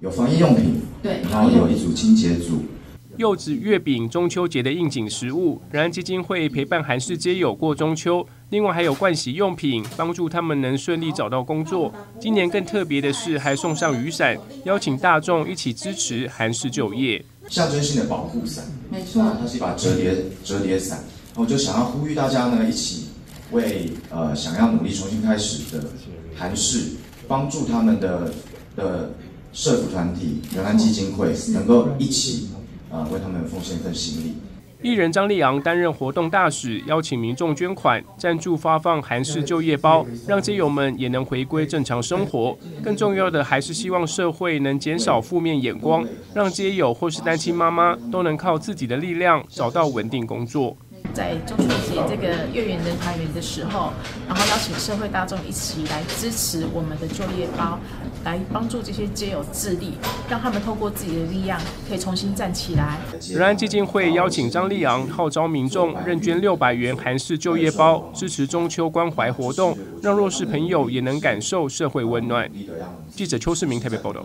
有防疫用品，对，然后有一组清洁组。柚子、月饼，中秋节的应景食物。然安基金会陪伴韩式街友过中秋，另外还有盥洗用品，帮助他们能顺利找到工作。今年更特别的是，还送上雨伞，邀请大众一起支持韩式就业。象征性的保护伞，没错，它是一把折叠折叠伞。我就想要呼吁大家呢，一起为呃想要努力重新开始的韩式，帮助他们的的社福团体仁安基金会能够一起。啊，为他们奉献一份心力。艺人张立昂担任活动大使，邀请民众捐款赞助发放韩式就业包，让街友们也能回归正常生活。更重要的还是希望社会能减少负面眼光，让街友或是单亲妈妈都能靠自己的力量找到稳定工作。在中秋节这个月圆人团圆的时候，然后邀请社会大众一起来支持我们的就业包，来帮助这些街友自立，让他们透过自己的力量可以重新站起来。仁安基金会邀请张立昂号召民众认捐六百元韩式就业包，支持中秋关怀活动，让弱势朋友也能感受社会温暖。记者邱世明台北报道。